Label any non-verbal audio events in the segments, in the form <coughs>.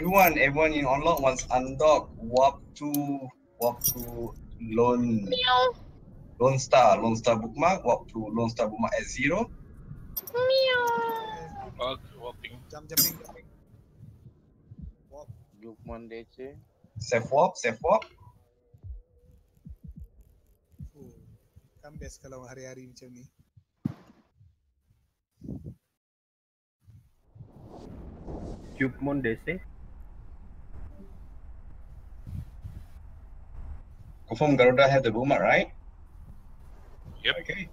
everyone, everyone in unlock once undock, warp to warp to Lone Meow. Lone Star, Lone Star bookmark, warp to Lone Star bookmark at zero. Meow. Walk, walking. Jump jumping jumping. Jukman DC. Safe warp, safe warp. Oh. Kan best kalau hari-hari macam ni. Jukman DC. Confirm Garuda have the bookmark, right? Yep. Okay.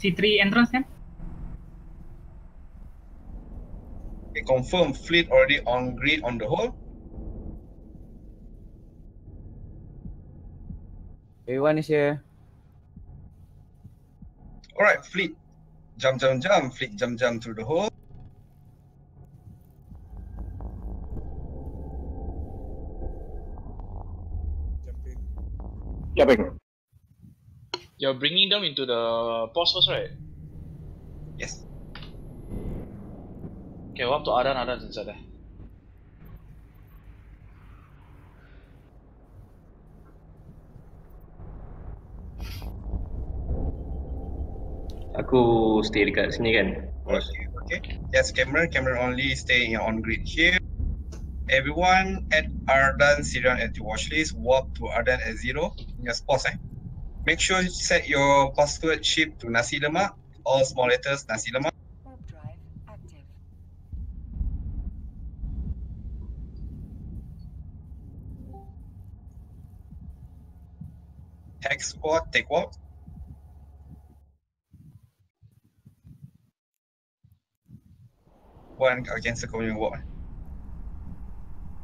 C3 entrance kan? Okay, confirm fleet already on grid on the whole. Everyone is here. Alright, fleet. Jump, jump, jump. Fleet jump, jump through the hole. Jumping. You're bringing them into the boss first, right? Yes. Okay, warp to Adan, Adan's inside there. Aku stay dekat sini kan. Okay, okay. Yes, camera, camera only stay on grid here. Everyone at Ardan Syrian anti watch list, warp to Ardan at zero. Just pause eh. Make sure you set your password ship to Nasi Lemak, all small letters Nasi Lemak. Warp drive active. Hex squad, take warp. One, against the kau punya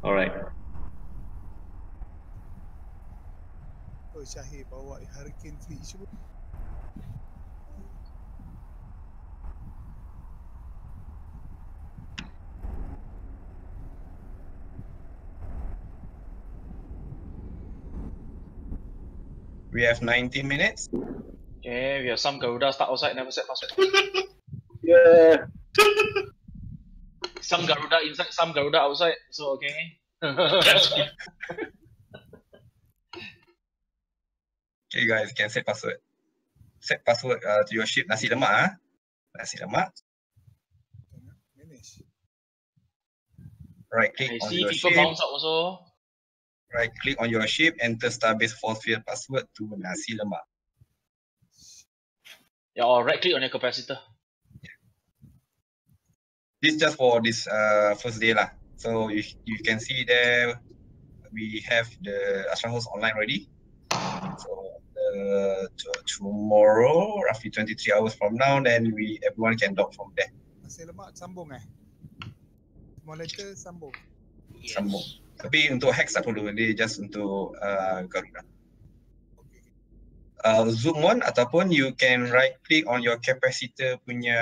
warp. eh. Alright. Oh Syahir bawa Hurricane Fleet semua. We have 19 minutes. Okay, we have some Garuda stuck outside, never set password. <laughs> Yeah. <laughs> some Garuda inside, some Garuda outside. So okay. <laughs> Okay guys, can set password. Set password uh, to your ship Nasi Lemak ah. Nasi Lemak. Right click I on see your people ship. bounce out also. Right click on your ship, enter Starbase force field password to Nasi Lemak. Yeah, or right click on your capacitor. This just for this uh, first day lah. So you, you can see there we have the Astra Host online already. So uh, to- tomorrow, roughly 23 hours from now, then we everyone can dock from there. Nasi lemak sambung eh? Small letter sambung. Sambung. Tapi untuk hex tak perlu, dia just untuk uh, Garuda. Okay. uh, zoom on ataupun you can right click on your capacitor punya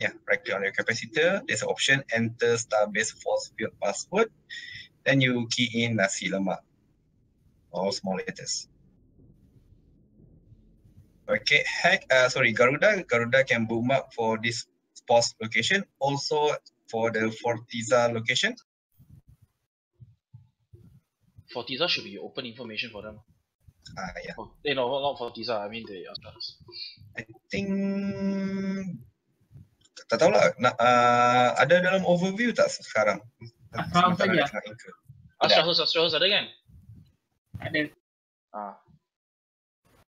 yeah right click on your capacitor. There's an option enter starbase force field password. Then you key in nasi lemak. All small letters. Okay hack uh, sorry garuda. Garuda can bookmark for this post location also for the fortiza location. Fortiza should be open information for them. ah yeah. Oh, eh, no, not Fortiza, I mean the Astras. I think tak tahu lah nak, uh, ada dalam overview tak sekarang? House saja. Astra Astra House ada kan? Ada Ah,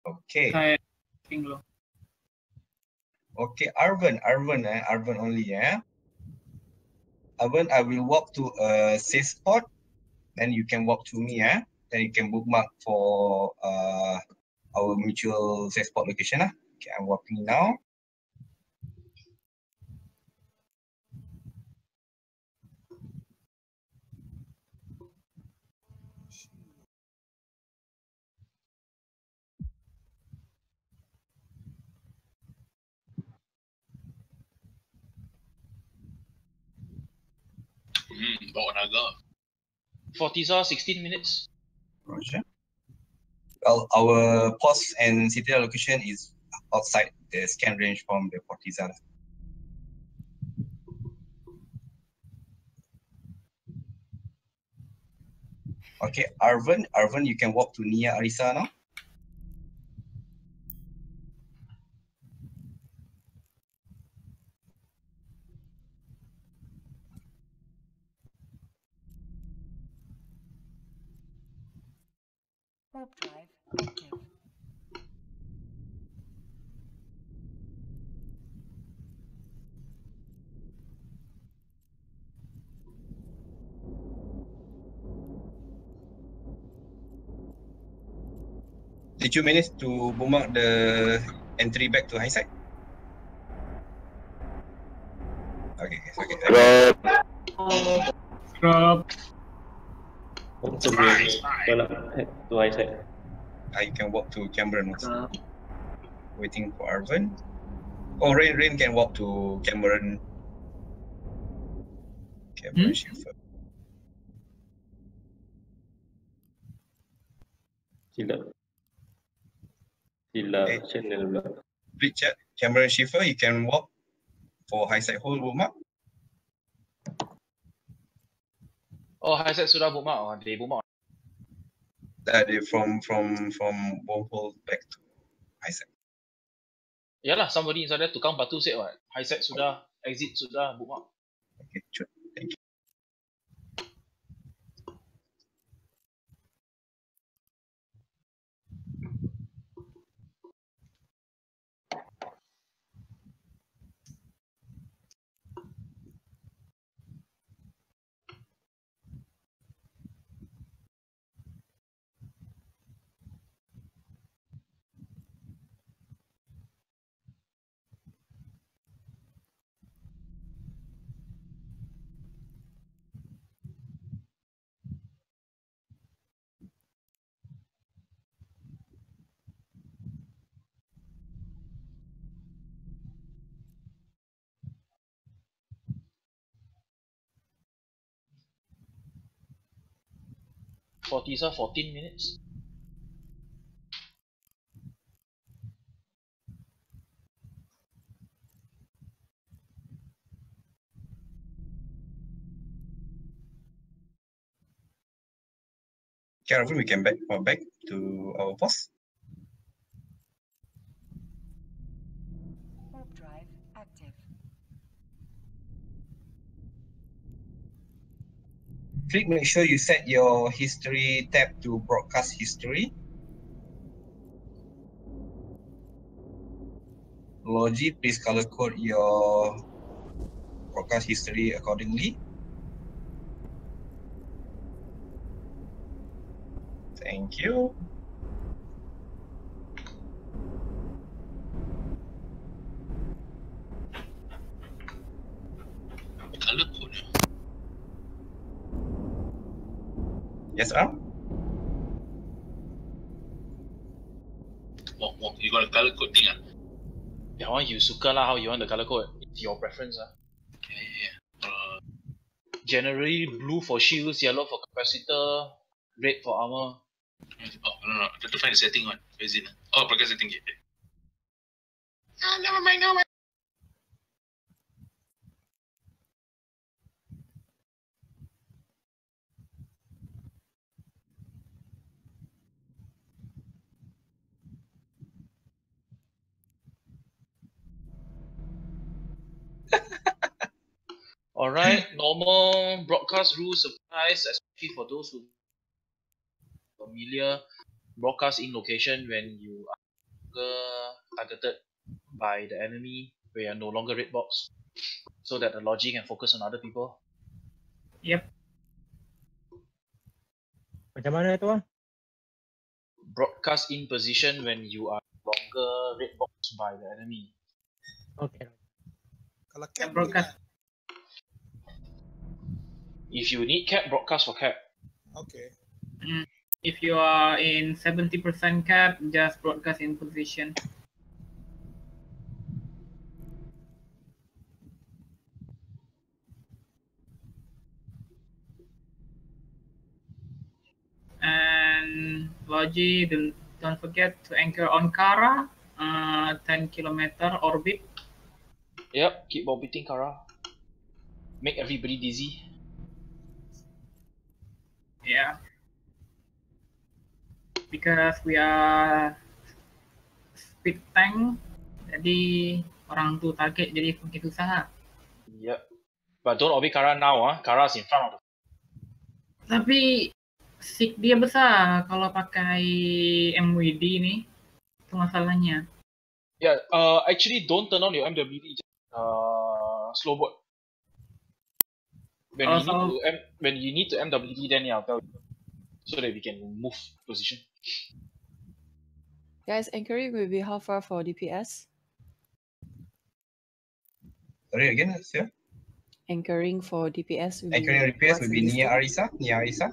Okay, saya ping dulu. okay Arvin, Arvin eh, Arvin only eh. Arvin, I will walk to a safe spot, then you can walk to me eh. Then you can bookmark for uh, our mutual safe spot location lah. Okay, I'm walking now. about an are 16 minutes. Roger. Well, our post and city location is outside the scan range from the Fortiza. Okay, Arvin, Arvin, you can walk to Nia Arisa now. Warp drive active. Did you manage to bookmark the entry back to high Kau nak head to high side. I can walk to Cameron also. Waiting for Arvin. Oh, Rain, Rain can walk to Cameron. Cameron Hmm? Schiffer. Silap. Silap Eh. channel pula. Split chat. Cameron Schiffer, you can walk for high side hold bookmark. Oh, high set sudah bookmark. Oh, they bookmark. Is from from from wormhole back to side. Yalah, somebody inside there tukang batu said what? Set sudah, exit sudah bookmark. Okay, sure. For Tisa, 14 minutes. Arvin, we can back uh, back to our post. Warp drive active. Click make sure you set your history tab to broadcast history. Logi, please color code your broadcast history accordingly. Thank you. Yes, Arm? Walk, walk. You got a color code thing ah? That one you suka lah how you want the color code. It's your preference ah. Yeah, yeah, yeah. Uh, Generally blue for shields, yellow for capacitor, red for armor. oh, no, no. I have to find the setting one. Where is it? Oh, progress setting. Yeah, yeah. Ah, never mind, never mind. Alright, normal broadcast rules applies, especially for those who familiar broadcast in location when you are targeted by the enemy, where you are no longer red box, so that the logic can focus on other people. Yep. Macam mana tu ah? Broadcast in position when you are no longer red box by the enemy. Okay. Kalau cap broadcast. If you need cap, broadcast for cap. Okay. If you are in 70% cap, just broadcast in position. And Logi, don't, don't forget to anchor on Kara, uh, 10 kilometer orbit. Yep, keep orbiting Kara. Make everybody dizzy. Yeah. because we are speed tank jadi orang tu target jadi makin susah. Yep. But don't obey Kara now ah. Kara's in front of the Tapi sik dia besar kalau pakai MWD ni. Itu masalahnya. Yeah, uh, actually don't turn on your MWD. Just, uh, slow boat. When Oh, you need to M, when you need to MWD, then yeah, I'll tell you, so that we can move position. Guys, anchoring will be how far for DPS? Sorry again, sir. Anchoring for DPS will be Anchoring repairs what's will be near distance? Arisa, near Arisa.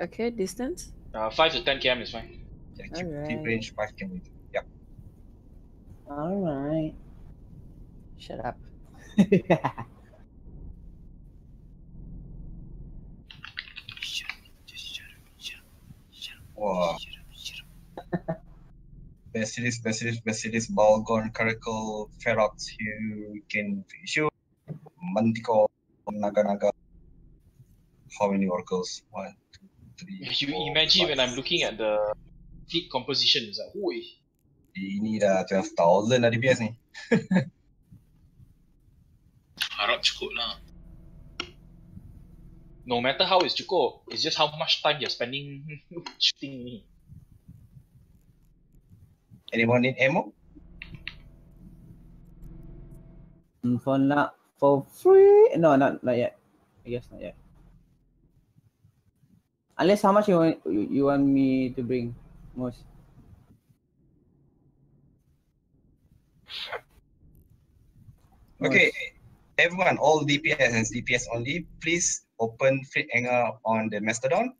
Okay, distance? Uh, five to ten km is fine. Yeah, keep, keep range 5 km. Yep. Alright. Shut up. <laughs> Wah. Basilis, Basilis, Basilis, Balgon, Caracal, Ferox, Hurricane, Shoot, Manticore, Naga Naga. How many oracles? One, two, three. If you four, imagine when five, I'm looking at the fleet composition, it's like, oi, Ini dah 12,000 dah DPS ni. <laughs> Harap cukup lah. No matter how it's cukup, it's just how much time you're spending <laughs> shooting me. Anyone need ammo? Mm, For not for free? No, not not yet. I guess not yet. Unless how much you want you, you want me to bring most? Okay, everyone, all DPS and DPS only, please open Fleet Hangar on the Mastodon.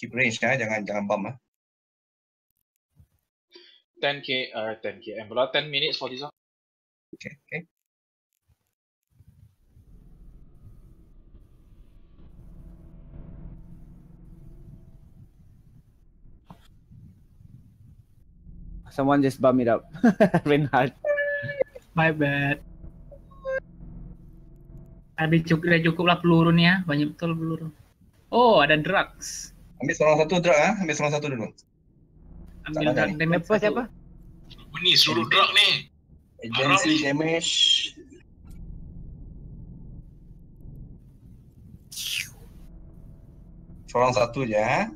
Keep range ya, jangan jangan bump ah. 10k, uh, 10k, and 10 minutes for this one. Okay, okay. Someone just bump it up. <laughs> Reinhardt. My bad. Habis cukup, dah cukup lah peluru ni ya. Banyak betul peluru. Oh, ada drugs. Ambil seorang satu drug ah, ambil seorang satu dulu. Ambil ada drug ni. damage Siapa satu. siapa? Apa ni seluruh drug ni? Agency damage. Seorang satu je ah.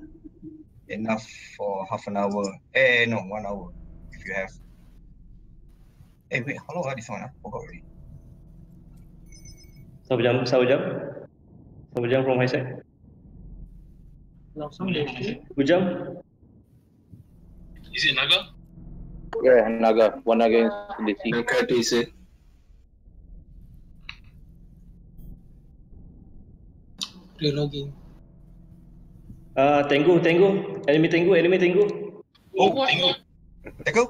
Enough for half an hour. Eh no, one hour. If you have. Eh wait, how long ah this one ah? Forgot already. Satu jam, satu jam. Satu jam from high side. Langsung desi. Dua jam. Is it Naga? Yeah, Naga. One against DC. Okay, please. Dia logging. Ah, Tengu, Tengu. Enemy Tengu, enemy Tengu. Oh, tengok. Tengok.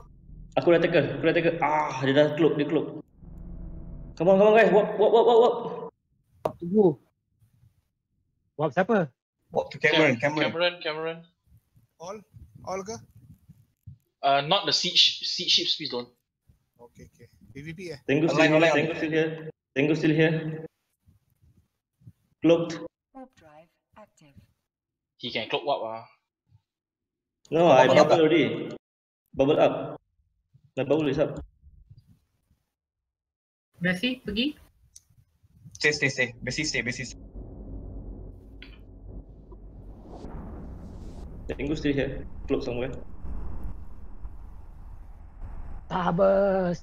Aku dah tackle, aku dah tackle. Ah, dia dah cloak, dia cloak. Come on, come on guys. Walk, walk, walk, walk, walk. Tunggu. Wap siapa? Walk to Cameron, Cameron. Cameron, Cameron. All? All ke? Uh, not the siege, siege ships, please don't. Okay, okay. PVP eh? Tengu still Online, here, online. Tengu still here. Tengu still here. Cloaked. Warp drive active. He can cloak what ah. No, I Bubble up. already. Bubble up. My bubble is up. Desi, pergi. Stay, stay, stay. Basic stay, basic stay. Tengu still here. Cloak somewhere. Tabas.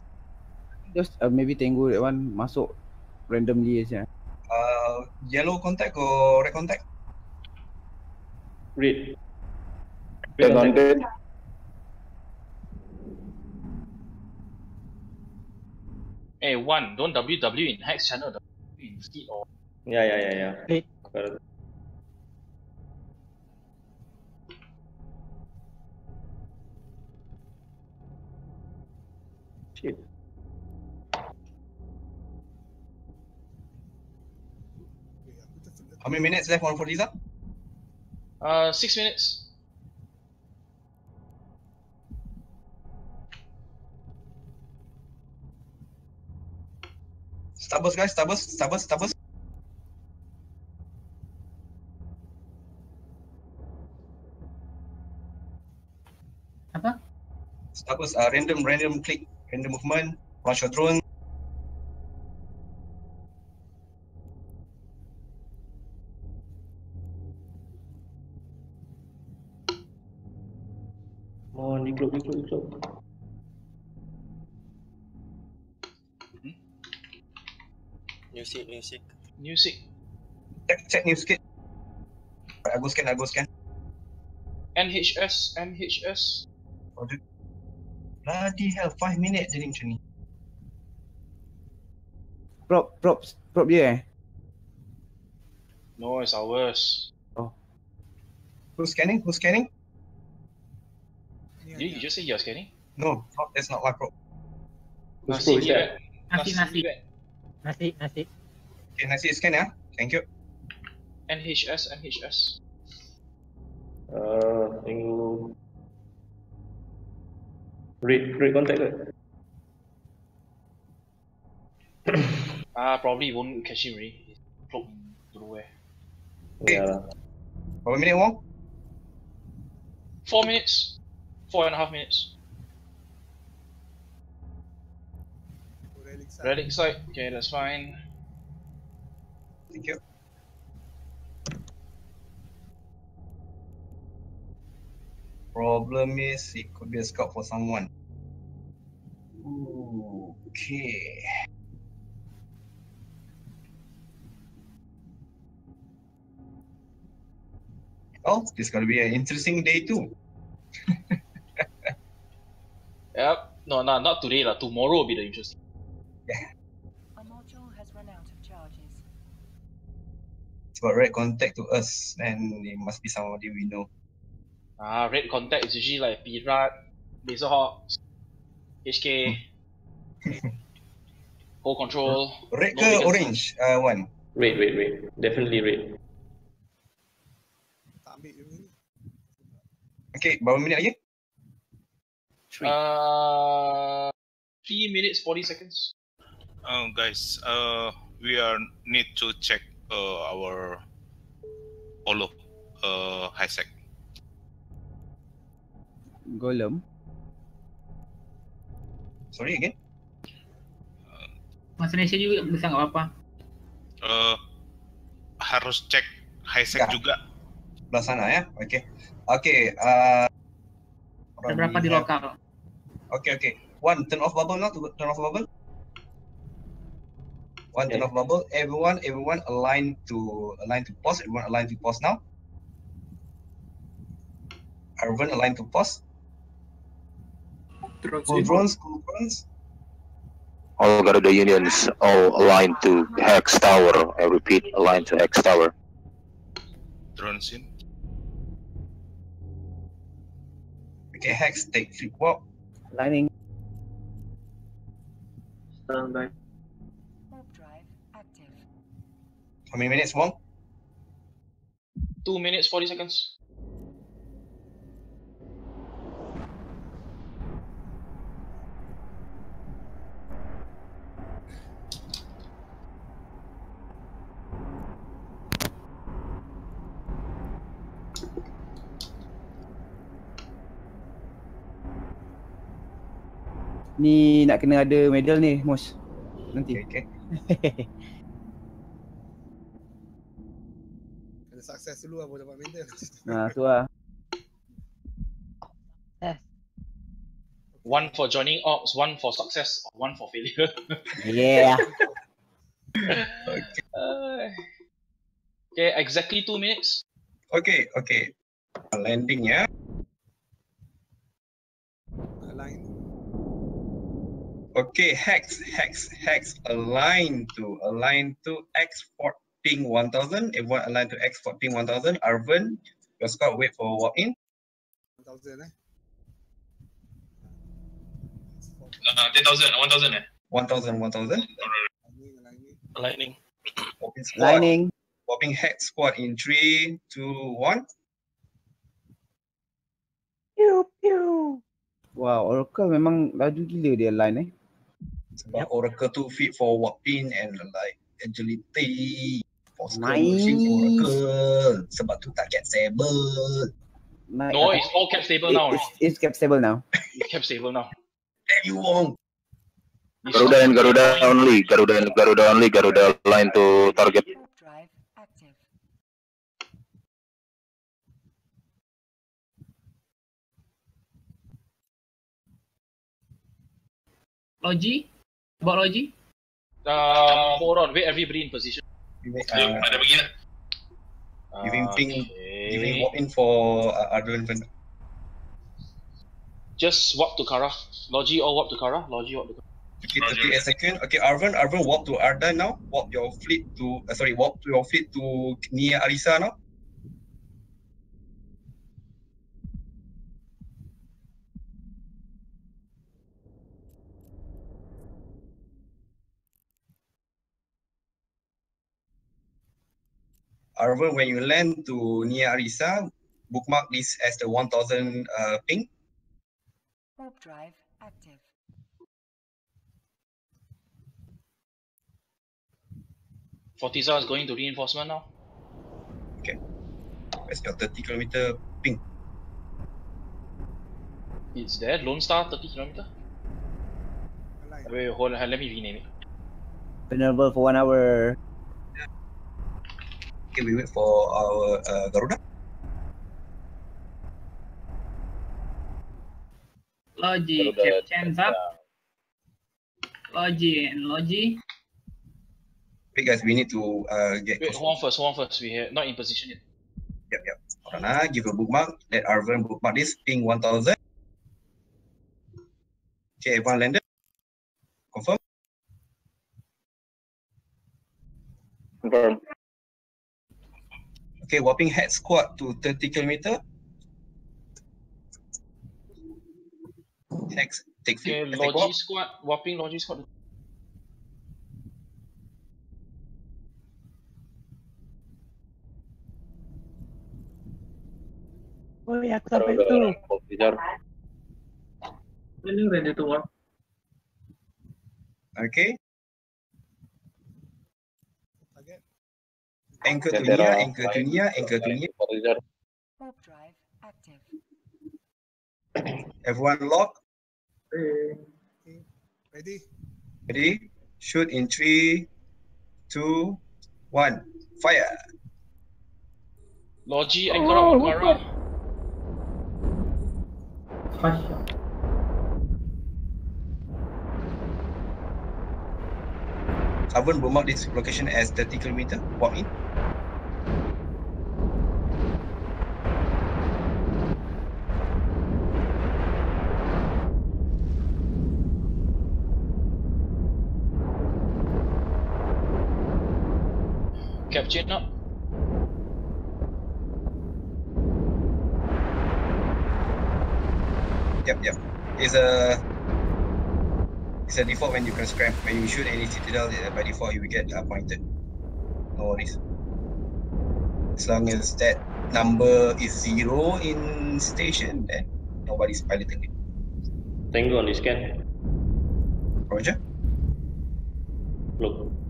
Just uh, maybe Tengu that one masuk randomly je. Uh, yellow contact or red contact? Red. Red on contact. red. Hey, one, don't WW in Hex channel, W in fleet or Yeah, yeah, yeah, yeah. Red. Correct. Shit. Okay, aku terfilter. How many minutes left on for Lisa? uh six minutes. Starburst guys, Starburst, Starburst, Starburst. Apa? Starburst, uh, random, random click, random movement, launch your drone. Mohon diklop, diklop, diklop. Music, music. Music. Check check new. I go scan, go scan. NHS, NHS. Roger. Bloody hell, 5 minutes jadi macam ni. Prop, props, prop dia eh. No, it's ours. Who's scanning? Who's scanning? You, you just say you're scanning? No, not, that's not my prop. Who's Nasi that? Nasi, nasi. Nasi, nasi. Okay, nasi scan ya. Thank you. NHS, NHS. Uh, tengok. Red, red contact ke? <coughs> Ah, probably won't catch him already. He's cloaked to nowhere. Okay. Ya lah. Berapa minit Wong? Four minutes. Four and a half minutes. Relic side. Relic site. Okay, that's fine. Thank you. Problem is it could be a scout for someone. Ooh, okay. Oh, this is gonna be an interesting day too. <laughs> Yep. No, no, not today lah. Tomorrow will be the interesting. A module has run out of charges. Got red contact to us, and it must be somebody we know. Ah, red contact is usually like Pirat, Laserhawks, <laughs> HK, Hold Control. Red No ke vacancy. orange? Uh, one. Red, red, red. Definitely red. Okay, berapa minit lagi? Uh, 3 minutes 40 seconds. Uh, guys, uh, we are need to check uh, our Olo uh, high sec. Golem. Sorry again. Masa Malaysia juga bisa nggak apa-apa. Uh, harus cek high sec Ya. juga. Belah sana ya. Okay. Okay. Uh, Ada berapa di have- lokal? Okay, okay. One, turn off bubble now. Turn off bubble. One, turn Okay. off bubble. Everyone, everyone align to align to pause. Everyone align to pause now. Arvin align to pause. Cool drones, cool drones. All Garuda unions all aligned to Hex Tower. I repeat, aligned to Hex Tower. Drones in. Okay, hex take flip walk. Lining. Stand by. How many minutes, Wong? 2 minutes 40 seconds. Ni nak kena ada medal ni, Mus. Nanti. Okay, okay. <laughs> sukses dulu lah baru dapat medal. <laughs> Ha, tu lah. One for joining ops, one for success, or one for failure. <laughs> Yeah. Uh, okay, exactly 2 minutes. Okay, okay. Landing ya. Align. Okay, hex, hex, hex. Align to align to export ping 1000. Everyone align to export ping 1000. Arvin, your scout wait for walk in. 1000 eh. Uh, 10,000, 1,000 eh? 1000, 1000. Aligning, aligning. Lightning. Walking squad. In 3, 2, 1. Pew, pew. Wow, Oracle memang laju gila dia line eh. Sebab Oracle tu fit for walk in and like agility. For skill Nice. pushing Oracle. Sebab tu tak sable. my No, it's all cap stable it- now. It's, it's kept stable now. It's cap stable now. You won't. Garuda and Garuda only. Garuda and Garuda only. Garuda line to target. Drive active. Logi? About Logi? Um, hold on, wait, everybody in position. Uh, Ada pergi nak? Give him ping. Okay. walk in for uh, Ardun. Pen- Just walk to Kara. Logi or walk to Kara. Logi walk to Kara. Okay, 38 second. Okay, Arvin, Arvin, walk to Ardan now. Walk your fleet to, uh, sorry, walk to your fleet to Nia Arisa now. Arvin, when you land to Nia Arisa, bookmark this as the 1000 uh, ping. Warp drive active. Fortiza is going to reinforcement now. Okay. Where's your 30 kilometer ping? It's there. Lone Star, 30 kilometer. Wait, wait, hold on. Let me rename it. Vulnerable for one hour. Okay, we wait for our uh, Garuda. Logi, Captain up. Logi and Logi. Wait, guys, we need to uh, get. Wait, hold on first, hold on first. We're not in position yet. Yep, yep. Hold on, ah. give a bookmark. Let Arvin bookmark this. Ping 1000. Okay, everyone landed. Confirm. Confirm. Okay, warping head squad to 30 kilometer. Next, take Okay, take Logi walk. squad, warping Logi squad. Oh ya, aku sampai tu. Feeling ready to work. Okay. Anchor to Then there anchor to Nia, anchor to Nia. Warp drive active. Everyone lock. Eh, ready? Ready? Shoot in three, two, one. Fire. Logi, anchor up, anchor up. Carbon bookmark this location as 30 kilometer. Walk in. Captain up. Yep, yep. It's a it's a default when you can scram when you shoot any citadel yeah, by default you will get uh, pointed. No worries. As long as that number is zero in station, then nobody's piloting it. Tango on the scan. Roger. Look.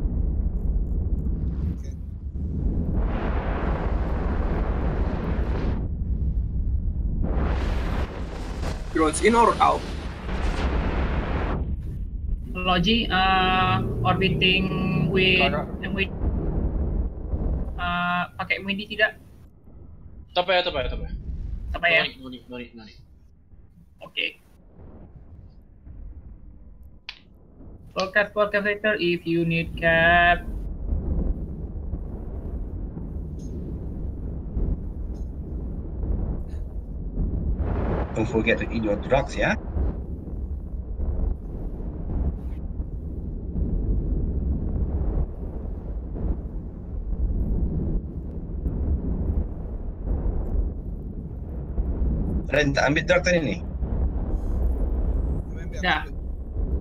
Drones in or out? Logi, uh, orbiting with with uh, pakai MIDI tidak? No need, no need, no need. Okay. Forecast forecast later if you need cap. Don't forget to eat your drugs, yeah? Ren tak ambil drug tadi ni? Dah.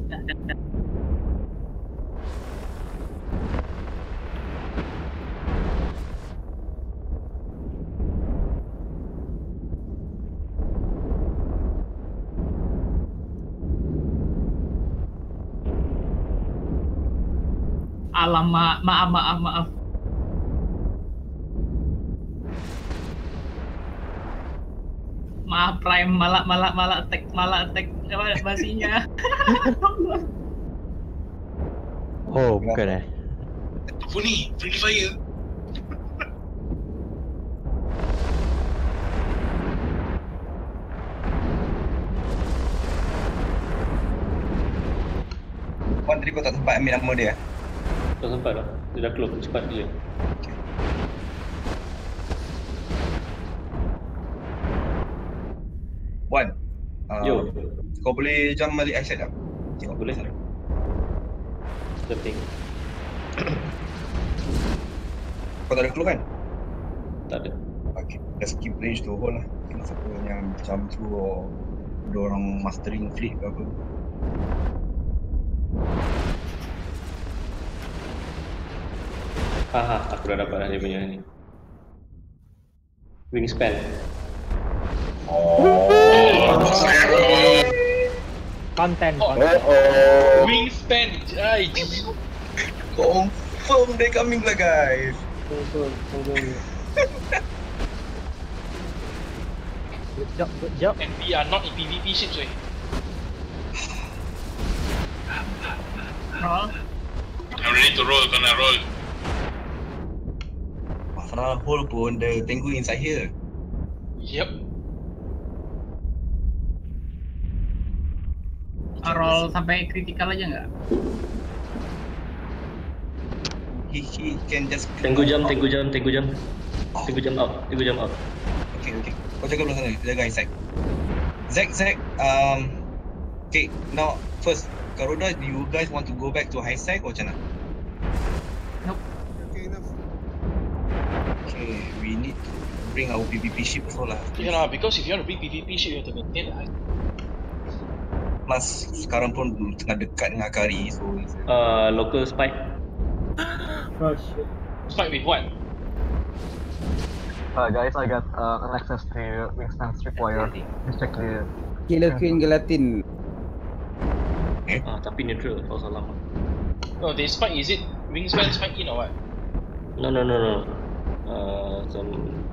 Dah, dah, dah. Alamak, maaf, maaf, maaf. Maaf Prime malak malak malak attack malak attack apa basinya. <laughs> Oh, bukan eh. Apa ni? Friendly fire. Wan tadi kau tak sempat ambil nama dia. Tak sempat lah. Dia dah close. Cepat dia. Wan. Uh, Yo. Kau boleh jump balik Aisyah tak? Tengok Boleh. Setting. Kau tak ada clue kan? Tak ada. Okay. Just keep range to hold lah. Tengok siapa yang jump through or ada orang mastering fleet ke apa. Haha, aku dah dapat dah dia punya ni. Wingspan. Content. Oh. Oh. Wingspan. Ay. Confirm they coming lah guys. Confirm, confirm. Good job, good job. And we are not in PvP ships, wey. Roll. I'm ready to roll, gonna roll. Masalah hole pun the Tengu inside here. Yep. Roll sampai critical aja nggak? He, he can just Tenggu jam, tenggu jam, tenggu jam. Tenggu jam out, tenggu jam out. Okay, okay. Kau jaga belah sana, jaga inside. Zack, Zack, um, okay, now first, Garuda, do you guys want to go back to high side or macam mana? Okay, we need to bring our PvP ship also lah. Yeah lah, because if you want to bring PvP ship, you have to maintain the high. Plus, sekarang pun tengah dekat dengan Akari, so Uh, local spike. Oh shit. Spike with what? Uh, guys, I got uh, an access to wingspan required. Please check the. Killer Queen Gelatin. Ah, tapi neutral. Kau salah. No, they spike, is it wingspan spike in or what? No, no, no, no. Uh, some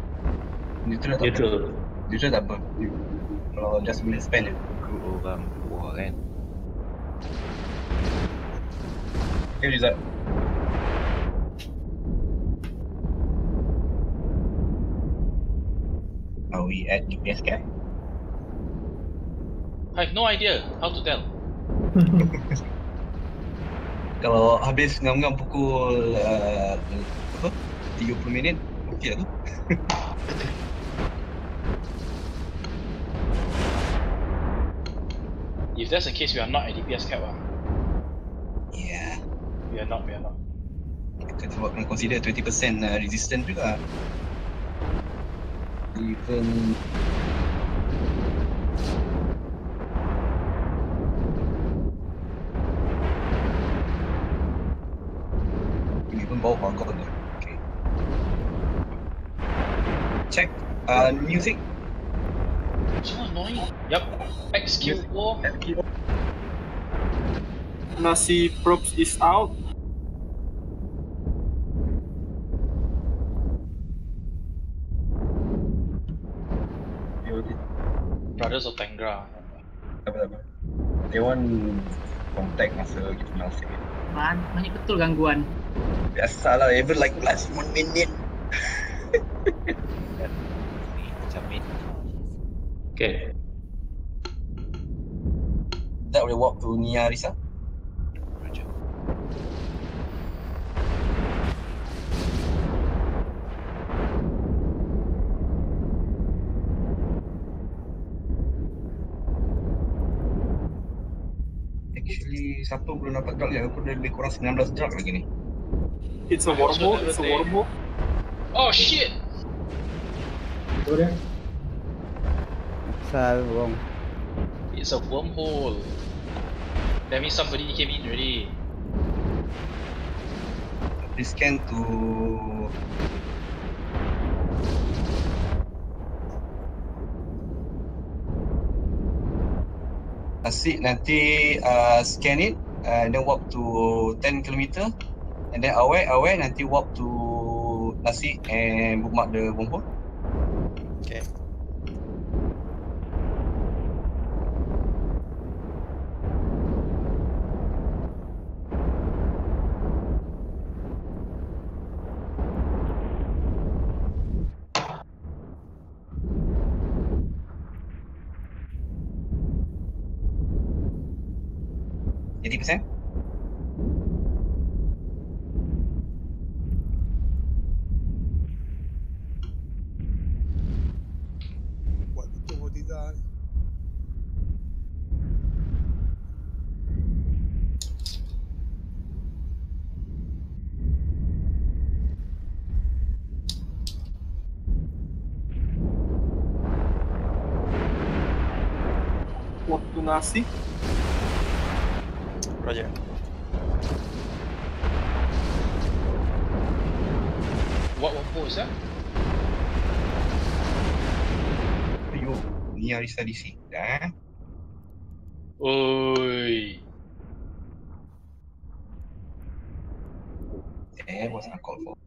neutral tak neutral. apa. Neutral tak apa. Kalau just boleh spend je. Aku orang tua kan. Okay, Rizal. Are we at DPS cap? I have no idea how to tell. <laughs> Kalau habis ngam-ngam pukul uh? 30 minit, okey lah <laughs> tu. If that's the case, we are not at DPS cap ah. Yeah. We are not, we are not. Kita buat kena consider 20% uh, resistance juga. Even bawa bangkok tu. Okay. Check. Uh, music. So annoying. Yup. XQ4. Nasi probes is out. Brothers of Tangra. Apa apa. They want contact masa kita nasib. Man, banyak betul gangguan. Biasalah, even like last one minute. <laughs> Macam ni. Okay. That will walk to Nia Risa. Actually, siapa belum dapat drug yang aku dah lebih kurang 19 drug lagi ni. It's a wormhole. It's a wormhole. Oh shit! Tu dia. Asal wrong. It's a wormhole. That means somebody came in already. Please scan to Asyik nanti uh, scan it uh, and then walk to 10 km and then aware aware nanti walk to Nasi and bookmark the wormhole. Okay. 80%? Buat betul Fortiza ni. Nasi. Roger. What pose ah? Ayuh, ni Arista DC. Dah. Oi. That was uncalled for.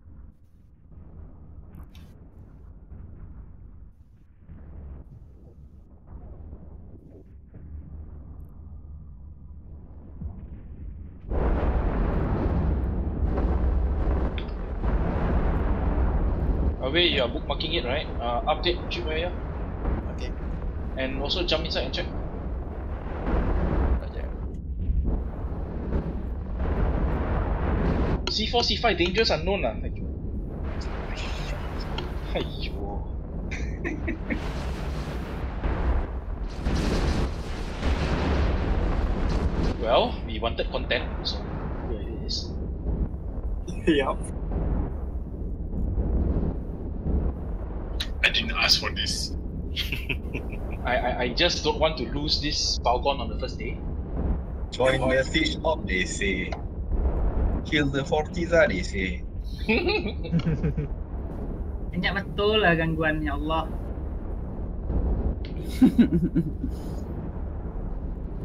Are bookmarking it, right? Uh, update area. Okay. And also jump inside and check. Roger. C4, C5, dangerous unknown lah. Aiyo. Aiyo. <laughs> well, we wanted content, so here it is. <laughs> Yup. Ask for this. <laughs> I, I I just don't want to lose this Falcon on the first day. Join the siege op, they say. Kill the Fortiza, they say. <laughs> Banyak betul lah gangguan, ya Allah. <laughs>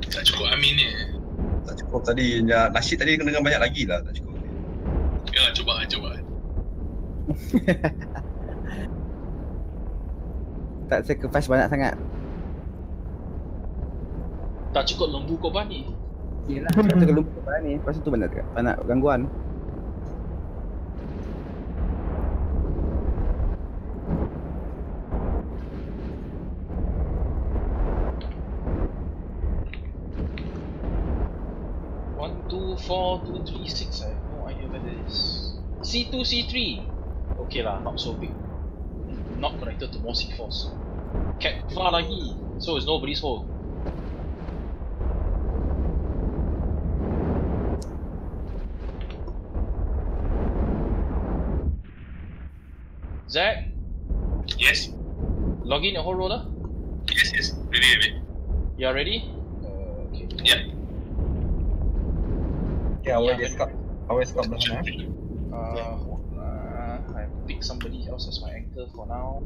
Tak cukup amin ni. Tak cukup tadi. Ya, Nasyid tadi kena dengan banyak lagi lah. Tak cukup. Ya, cuba cuba. Tak sacrifice banyak sangat. Tak cukup lembu korban ni. Yelah, kata kalau lupa ni, pasal tu banyak banyak gangguan. One, two, four, two, three, six. I have no idea where that is. C2, C3. Okay lah, not so big. Not connected to more C4s. Cat far lagi, so it's nobody's fault. Zach, Yes. log in your whole roller. Yes, yes. Ready, ready. You are ready? Uh, okay. Yeah. Okay, awal dia skap. Awal skap belah mana? eh? Uh, uh, I pick somebody else as my anchor for now.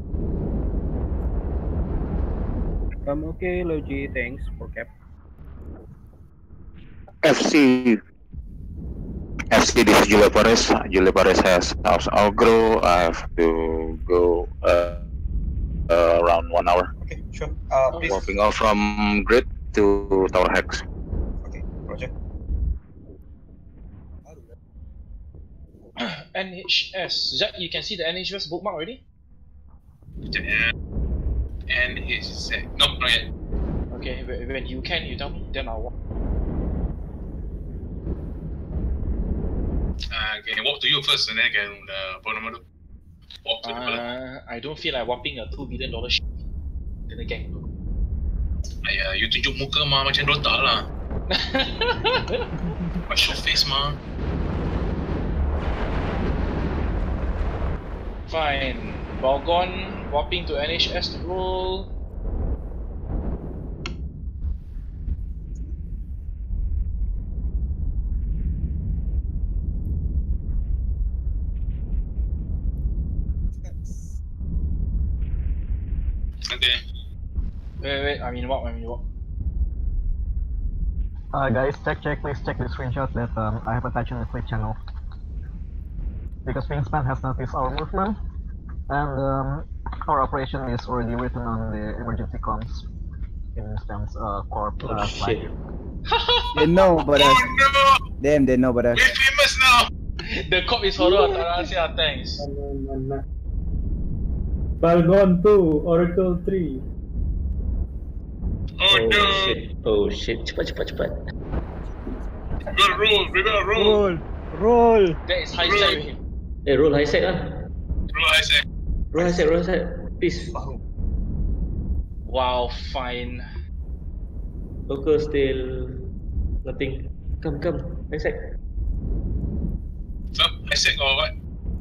I'm okay, Logi. Thanks for cap. FC. FC this is Julia Perez. Julia Perez has house Algro. I have to go uh, uh, around one hour. Okay, sure. Uh, please. Walking off from grid to Tower Hex. NHS. Zach, you can see the NHS bookmark already? His set. Nope, not yet. Okay, wh- when you can, you tell me, then I'll walk. Uh, can walk to you first and then can uh? Walk to the Uh, I don't feel like whopping a $2 billion ship. Kena gang tu. Ayah, you tunjuk muka mah macam Dota lah. <laughs> But show face mah. Fine. Balgon, whopping to NHS to roll. Okay. Wait, wait, I mean what, I mean what. Uh, guys, check, check, please check the screenshot that um, I have attached on the quick channel. Because Wingspan has noticed our movement, and um, our operation is already written on the emergency comms. Instance, uh, corp, uh, Oh, flag. shit. <laughs> They know about us. Oh no! Damn, they know about us. We're famous now! The cop is horror Atara Asia, thanks. Balgon 2, Oracle 3. Oh, Oh no! shit. Oh shit. Cepat cepat cepat. Roll, roll, rebel, roll. Roll. Roll. That is high side with him. Eh, roll high sec lah. Roll high sec. Roll high sec, roll high sec. Please. Wow, fine. Local still nothing. Come, come, high sec. So, high sec or what?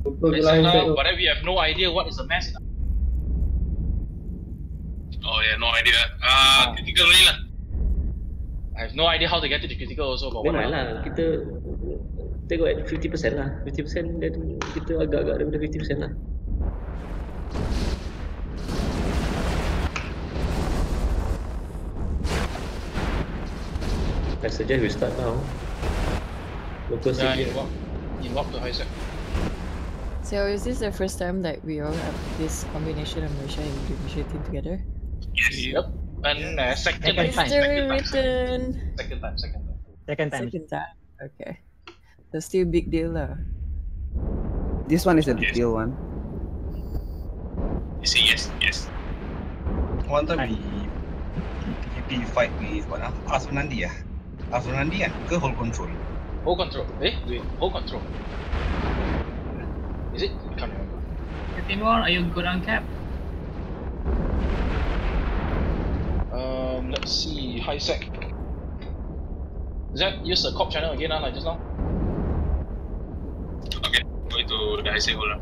Let's now, but then we have no idea what is the mess. Oh yeah, no idea. Ah, critical only lah. I have no idea how to get to the critical also. But Memang what lah, kita tengok at 50% lah. 50% dan kita agak-agak daripada 50% lah. I suggest we start now. Local Yeah, in walk, in walk to high. So is this the first time that we all have this combination of Malaysia and Indonesia team together? Yes. Yep. And uh, second, Second time. time. Second time. written. Second time. Second time. Second time. Second time. Okay. So still big deal lah. This one is a big deal one. You say yes, yes. One time we PvP fight with what ah? Aswanandi ah. Aswanandi kan ke hold control? Hold control. Eh, wait. Hold control. Is it? I can't remember. Timur, are you good on cap? Um, let's see. High sec. Zach, use the cop channel again, ah, like just now. Okay, going to the high sec hold lah.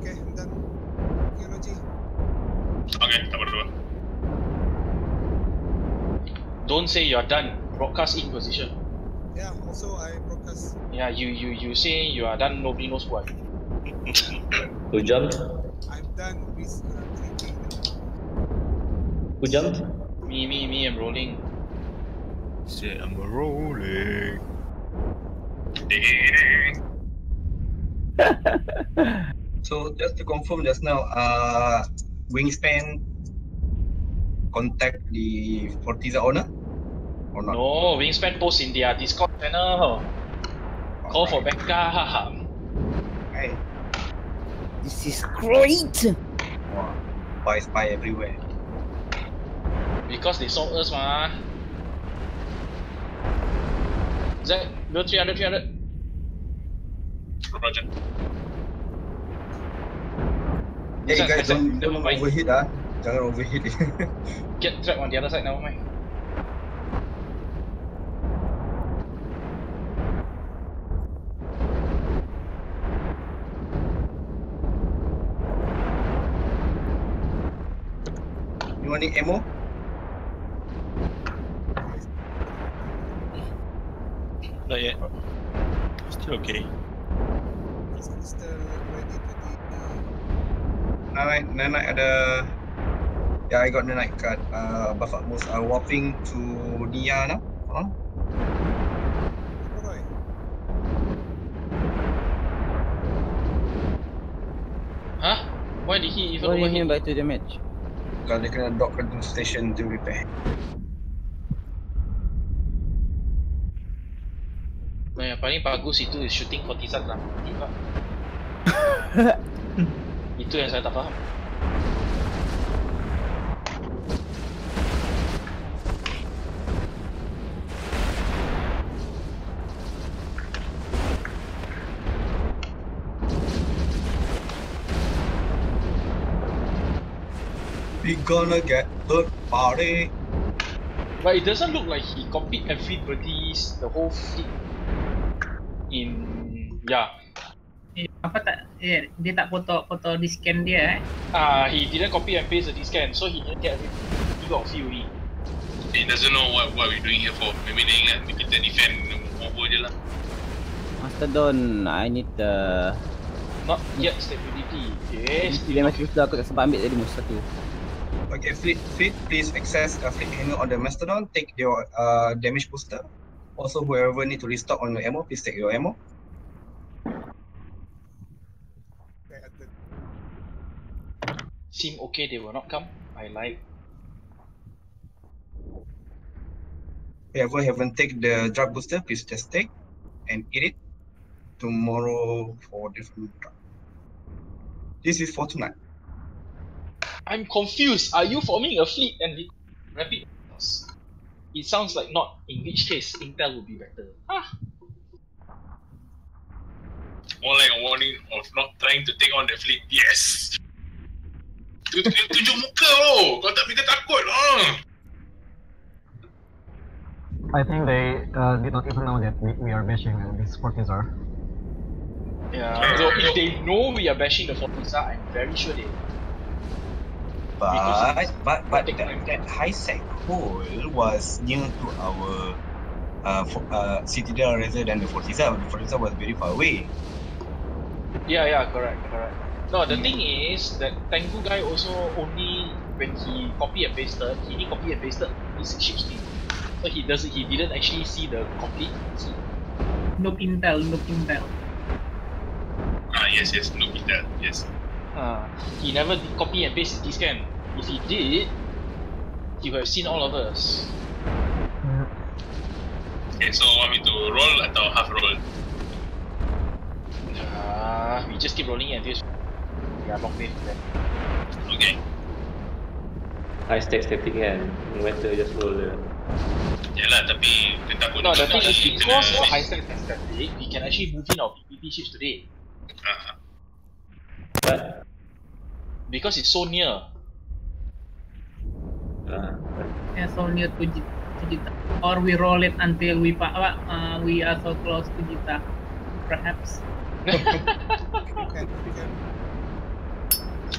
Okay, I'm done. Okay, Logi. Okay, tak apa-apa. Don't say you're done. Broadcast in position. Yeah, also I broadcast. Yeah, you you you say you are done. Nobody knows what. Who jumped? I'm done with uh, drinking. Who jumped? Me me me. I'm rolling. Say I'm rolling. <laughs> So just to confirm just now, uh, Wingspan contact the Fortiza owner or not? No, Wingspan post in their Discord channel. Call for backup. Hey, This is great. wow, spy spy everywhere. Because they saw us, mah. Zach, go 300, 300. Roger. Hey guys, don't, don't overheat ah. Jangan overheat. <laughs> Get trapped on the other side, never mind. you want any ammo? Not yet. Still okay. Is Mr. ready to the uh, Nanite, Nanite ada Yeah, I got the night card. Uh, Buffett Moose are warping to Nia now. Huh? Huh? Why did he even What do you mean by two damage? Kalau dia kena dock ke station to repair. Nah, yang paling bagus itu is shooting Fortizan lah. Juga. <laughs> itu yang saya tak faham. We gonna get third party. But it doesn't look like he copied everybody's the whole fleet in yeah. Eh, apa tak eh, dia tak foto foto di scan dia eh. Ah, he didn't copy and paste the scan, so he didn't get. He got a few only. He doesn't know what what we're doing here for. Maybe dia ingat kita defend over je lah. Mastodon, I need the Not yet stability. Yes. Dia masih susah aku tak sempat ambil tadi musuh satu. Okay, fleet, fleet, please access uh, fleet hangar on the Mastodon. Take your uh, damage booster. Also, whoever need to restock on your ammo, please take your ammo. Seem okay, they will not come. I like. Whoever haven't take the drug booster, please just take and eat it tomorrow for different drug. This is for tonight. I'm confused. Are you forming a fleet and the rapid? it sounds like not. In which case, Intel would be better. Ah, More like a warning of not trying to take on the fleet. Yes. Tu tu tujuh muka lo. Kau tak fikir takut ah. I think they uh, did not even know that we, we are bashing uh, this Fortizar. yeah. So if they know we are bashing the Fortisa, I'm very sure they. But but but that, that high sec hole was near to our uh, fo- uh Citadel rather than the Fortiza. The Fortiza was very far away. Yeah, yeah, correct, correct. No, the thing is that Tengu guy also only when he copy and pasted, he only copy and pasted his ship's name. So he doesn't, he didn't actually see the complete. See. Noob Intel, noob Intel. Ah yes yes no Intel yes. Uh, he never did copy and paste his scan. If he did, he would have seen all of us. Okay so want me to roll atau half roll? Ah, we just keep rolling and this. Yeah, long way from that. Okay. High stack static kan. No matter just roll je. Yalah tapi kita takut No, the thing is because kena- of high stack and static, we can actually move in our PvP ships today. Ah, But Because it's so near. uh, Yeah, so near to Jita. Or we roll it until we pa uh, we are so close to Jita. Perhaps. <laughs> <laughs>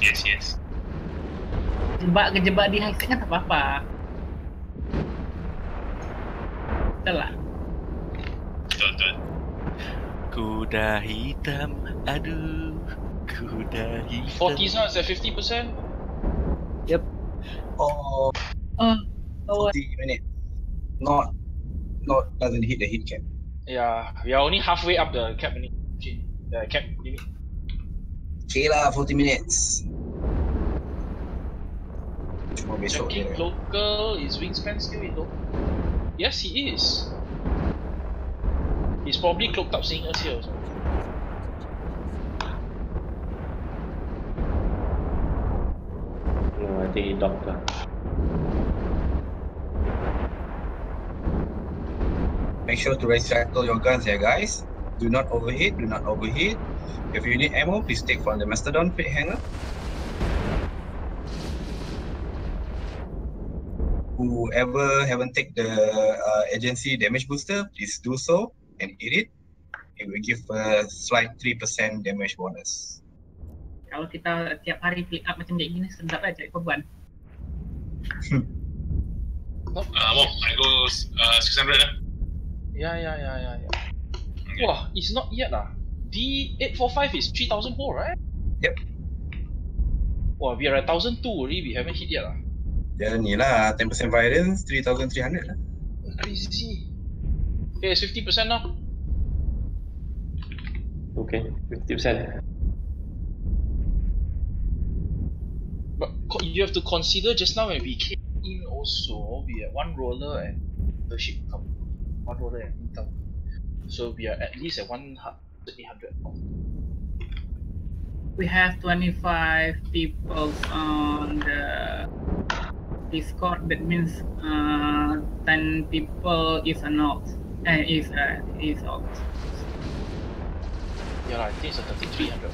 Yes yes. Jebak kejebak di high kan tak apa-apa. Betul lah. Betul betul. Kuda hitam, aduh, kuda hitam. Fortiza is at 50%. Yep. Oh, Oh, oh 40 minutes. Not not doesn't hit the hit cap. Yeah, we are only halfway up the cap limit. The cap limit. Okay lah, 40 minutes. Cuma besok Checking je. local is wingspan still in local? Yes, he is. He's probably cloaked up seeing us here. Also. no, I think he docked lah. Make sure to recycle your guns here, guys. Do not overheat, do not overheat. If you need ammo, please take from the Mastodon pit hanger. Whoever haven't take the uh, agency damage booster, please do so and eat it. It will give a slight 3% damage bonus. Kalau kita tiap hari pick up macam kayak gini sedap lah cari korban. Ah, mau I go uh, 600 lah. Yeah, yeah, yeah, yeah, yeah. Wah, it's not yet lah. D845 is 3004, right? Yep. Wah, we are at 1002 already, we haven't hit yet lah. Dia ni lah, 10% variance, 3300 lah. Crazy. Okay, it's 50% now. Okay, 50%. But you have to consider just now when we came in also, we had one roller and the ship come. One roller and intel. So we are at least at 1 800. We have 25 people on the Discord. That means uh, 10 people is a not. Uh, is uh, is out. Yeah, lah, I think it's a 3300.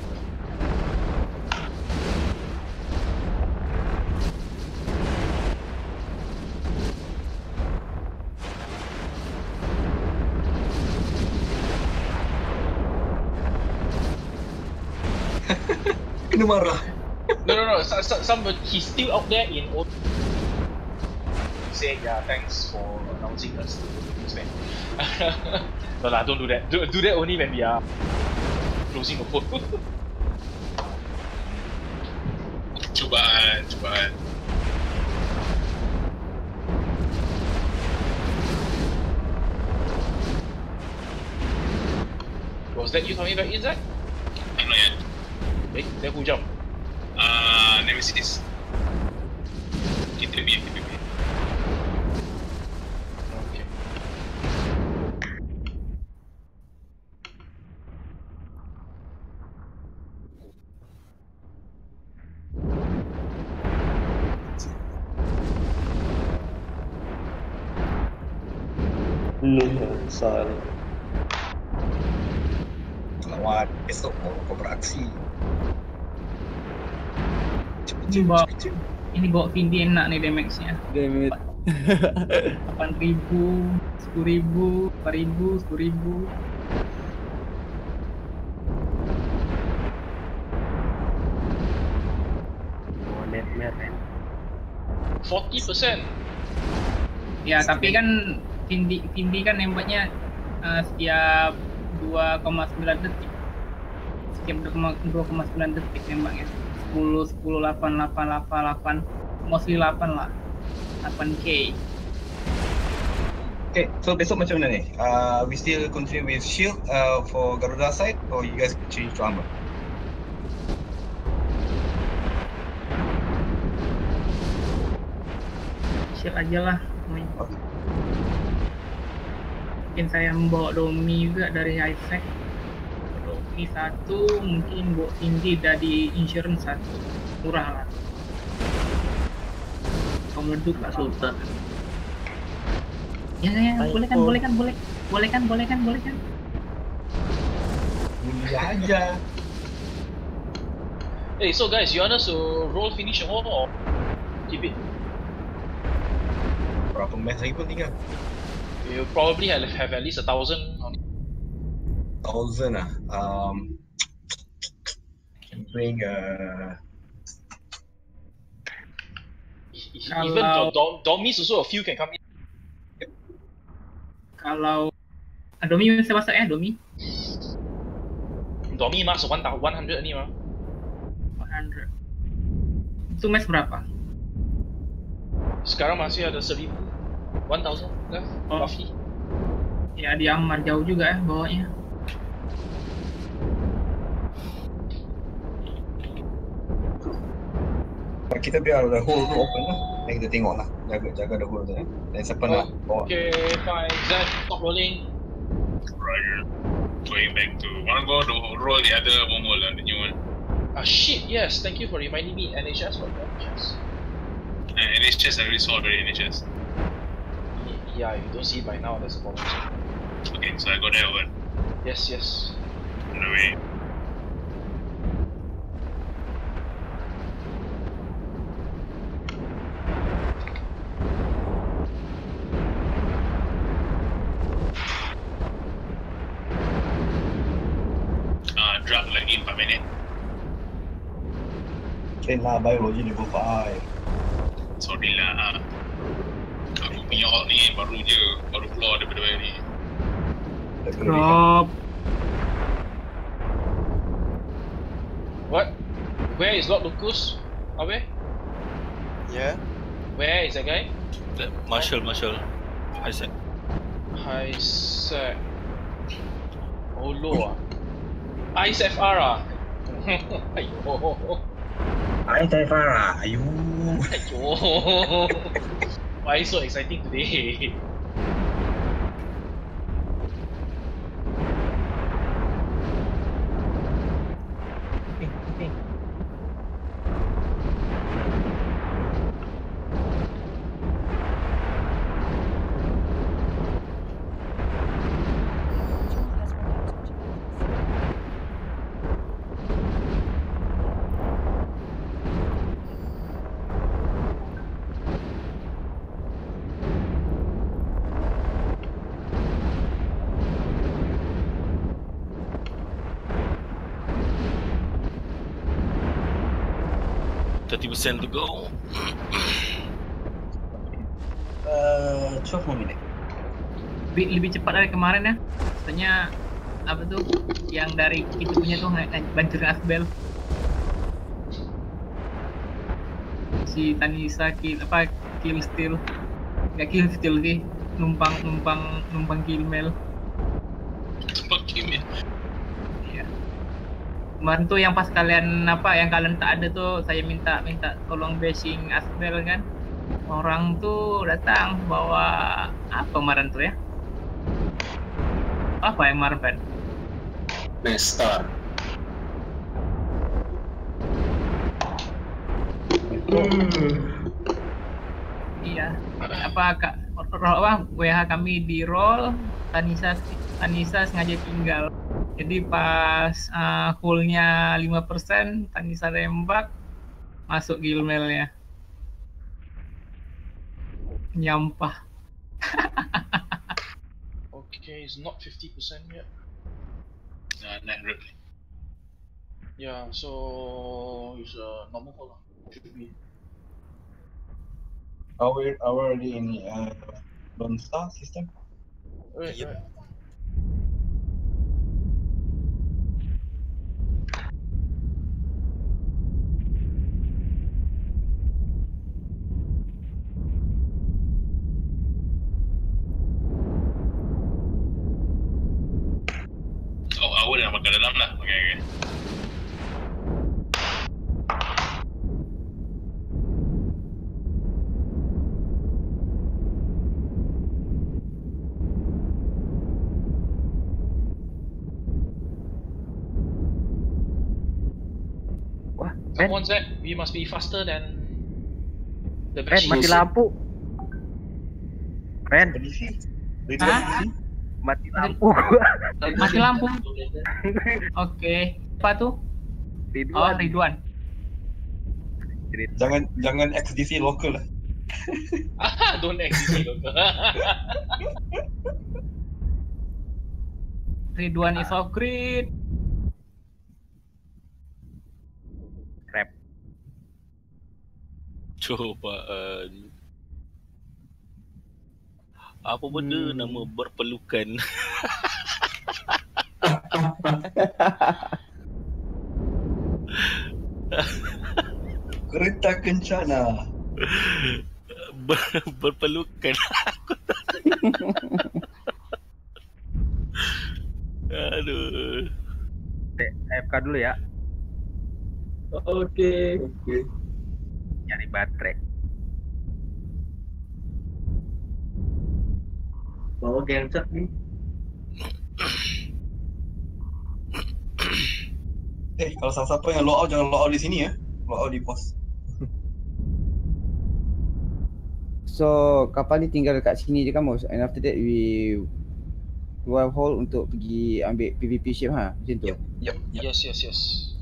Kena marah. No, no, no. So, so, somebody, he's still out there in old. Say, yeah, thanks for announcing us to the Kingsman. <laughs> no, lah, don't do that. Do, do that only when we are closing the port. <laughs> Cubaan, cubaan. Was that you coming back in, Zach? Not yet. Eh, then who jump? Uh, Nemesis. Kita punya, kita punya. Okay. Noob lah, besar ni. Lawan esok mau kau beraksi. Ini bawa ini bawa Vindi enak nih damage-nya. Damage. 8000, 10000, 4000, 10000. Oh, nightmare kan. 40%. Ya, tapi kan Vindi Vindi kan nembaknya uh, setiap 2,9 detik. Setiap 2,9 detik nembaknya. 10 10 8 8 8 8 mostly 8 lah. 8k. Okay, so besok macam mana ni? Uh, we still continue with shield uh, for Garuda side or you guys change to armor? Share aja lah. semuanya. Mungkin saya membawa Domi juga dari Isaac. Domi satu, mungkin bawa Cindy dari insurance satu. Murah lah. Meleduk Pak Sultan. Ya, ya, ya, boleh kan, boleh kan, boleh. Boleh kan, boleh kan, boleh kan. Bunyi aja. Hey, so guys, you want us to roll finish all or keep it? Berapa match lagi pun tinggal? You probably have, have at least a thousand on Thousand ah. Um, can bring uh, Even Kalau- Dom, Domis also a few can come in. Kalau ah, Domi bisa masuk ya, Domi? Domi masuk 100 100 ni mah. 100. Itu match berapa? Sekarang masih ada 1000 1000 left Oh. roughly. Ya, di Ammar jauh juga ya bawanya. kita biar the hole tu open lah. Dan kita tengok lah. Jaga jaga the hole tu kan. Dan siapa nak bawa. Okay, fine. Zed, stop rolling. Roger. Going back to wanna go to roll the other Momo lah, the new one. Ah shit, yes. Thank you for reminding me. NHS what NHS? Uh, NHS I already saw already NHS. Yeah, you don't see it by now. That's a problem. Okay, so I go there over. Yes, yes. On the way. Ah, drop lagi 4 minit. Train lah biology level 5. Sorry lah. Punya alt ni baru je, baru keluar daripada bayar ni. Drop. What? Where is Lord Lucas? Awe? Yeah. Where is that guy? The Marshall, Marshall. Isaac. Sec. Oh low ah. Ice FR ah. Aiyo. Hai Taifara. Ayu. Aiyo. Why so exciting today? <laughs> Thirty percent to go. Uh, 12 more. Lebih, lebih cepat dari kemarin ya. Katanya apa tuh yang dari itu punya tuh bancurin Asbel. Si Tanisa kill apa kill steal. Gak kill steal sih. Numpang numpang numpang kill mail. Fuck him ya. Iya. Kemarin tuh yang pas kalian apa yang kalian tak ada tuh saya minta minta tolong bashing Asbel kan. Orang tuh datang bawa apa kemarin tuh ya? Apa yang Marvel? Nestar. Iya. Apa kak apa WH kami di roll Tanisa Tanisa sengaja tinggal jadi pas uh, hullnya 5% Tanisa tembak masuk gilmelnya nyampah <laughs> Okay, it's not 50% yet. Uh, 900. Yeah, so it's a normal call. lah. Should be. Are we, are we already in uh, Lone Star system? Right, right. Oh, on, Zach. We must be faster than the Ren, mati lampu. Ren. Hah? Mati lampu. mati lampu <laughs> oke apa tuh oh Ridwan Jangan jangan XDC local lah. Ah, <laughs> don't exit loh. Ridwan is off grid Cobaan. Apa benda nama berpelukan? Kereta kencana. Ber, berpelukan. Aduh. AFK dulu ya. Oke. Oke. Nyari baterai. Bawa genset nih. Eh, kalau siapa-siapa yang lock out jangan lock out di sini ya. Lock out di pos. So kapal ni tinggal dekat sini je kan and after that we keluar hall untuk pergi ambil PVP ship ha macam tu. Yep. Yes, yes, yes.